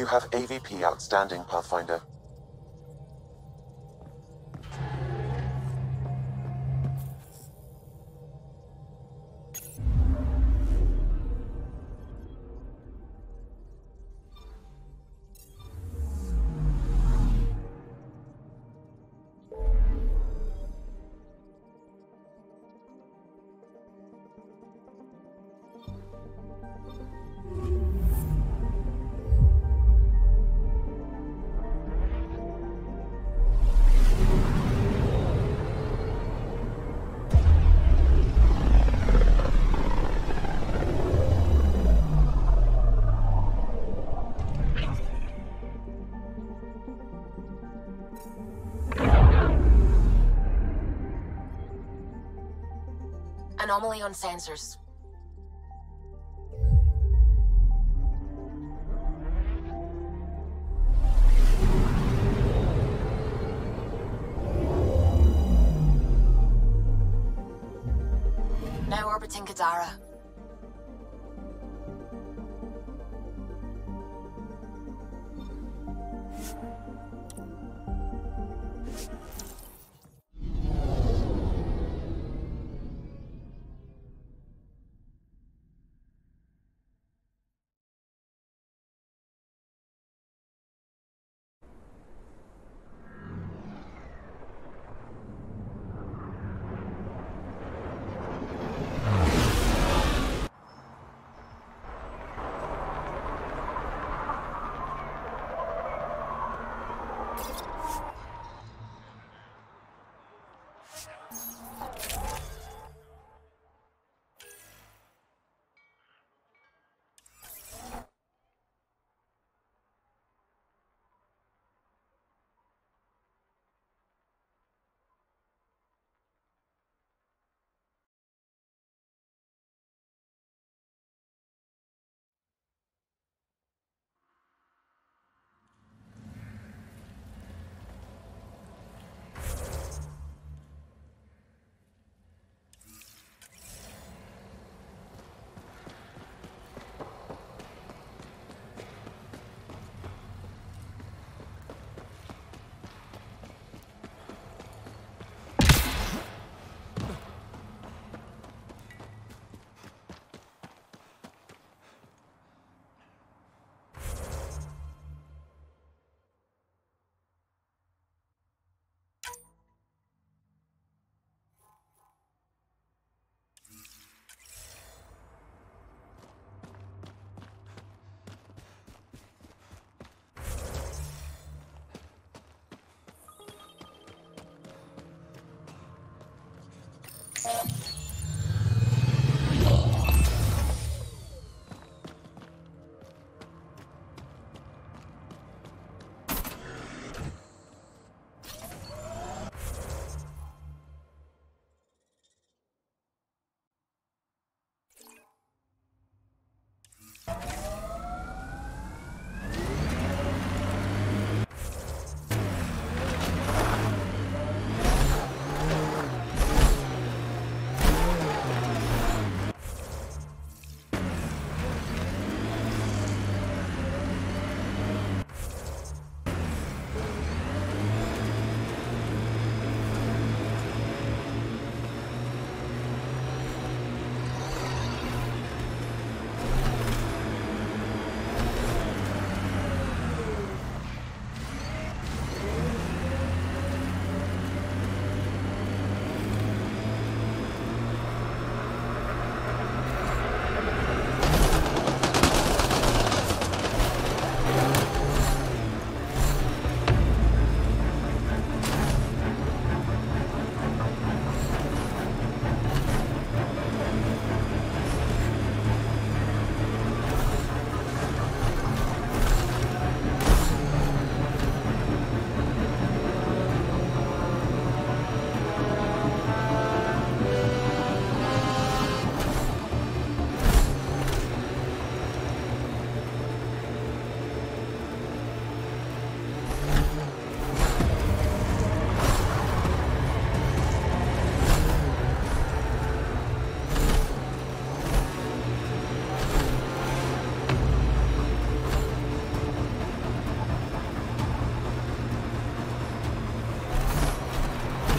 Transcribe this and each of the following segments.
You have AVP outstanding, Pathfinder. Anomaly on sensors.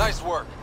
Nice work.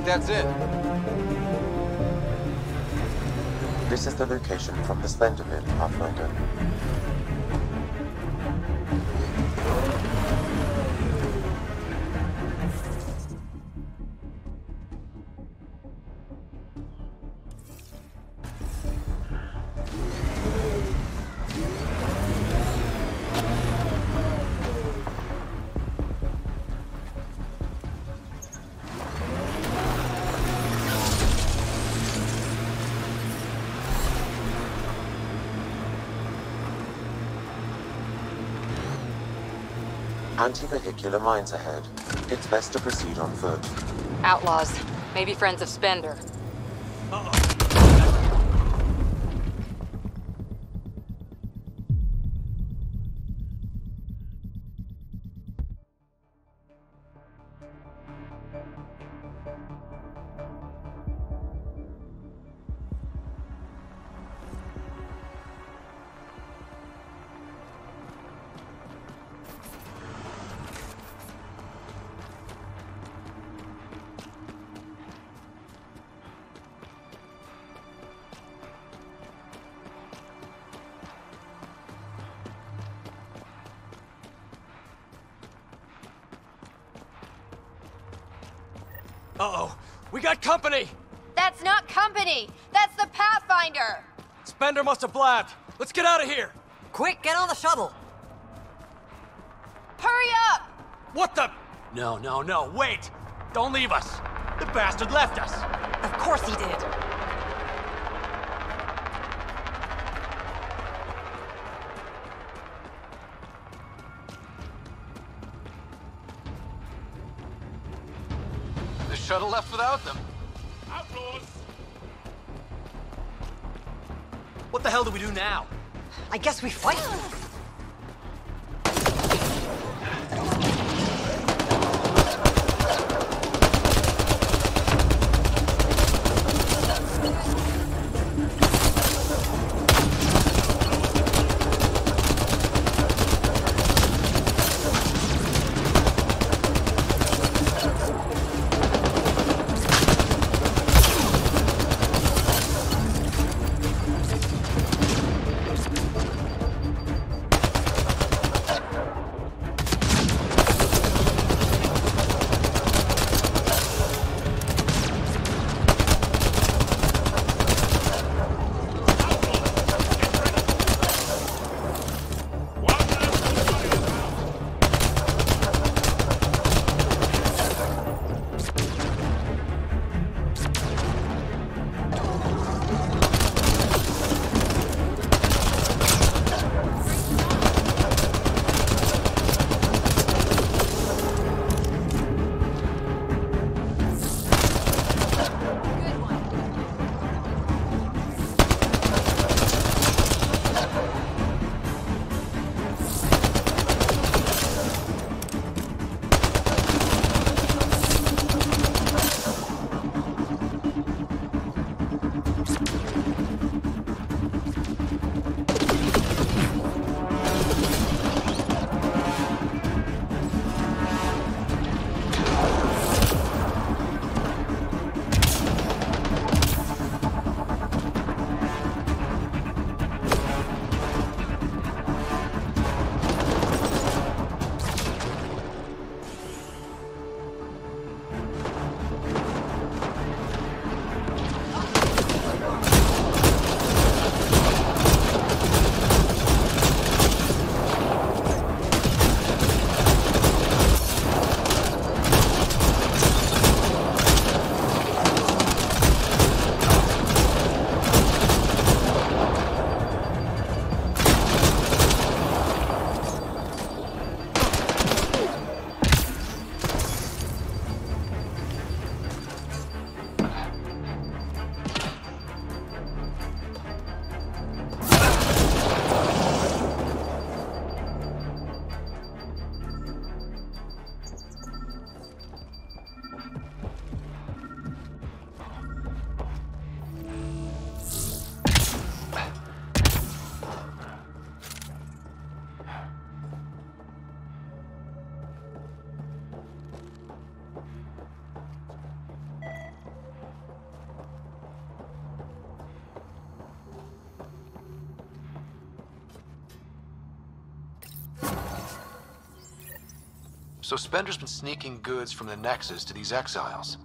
Think that's it? This is the location from the Spender Min, Pathfinder. Anti-vehicular mines ahead. It's best to proceed on foot. Outlaws. Maybe friends of Spender. Uh-oh. We got company! That's not company! That's the Pathfinder! Spender must have blabbed. Let's get out of here! Quick, get on the shuttle! Hurry up! What the? No, no, no, wait! Don't leave us! The bastard left us! Of course he did. The shuttle left without them. Outlaws! What the hell do we do now? I guess we fight. So Spender's been sneaking goods from the Nexus to these exiles.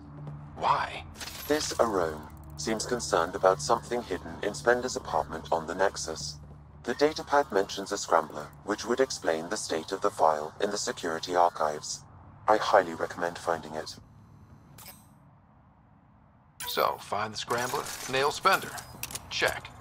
Why? This Arome seems concerned about something hidden in Spender's apartment on the Nexus. The datapad mentions a scrambler, which would explain the state of the file in the security archives. I highly recommend finding it. So, find the scrambler, nail Spender. Check.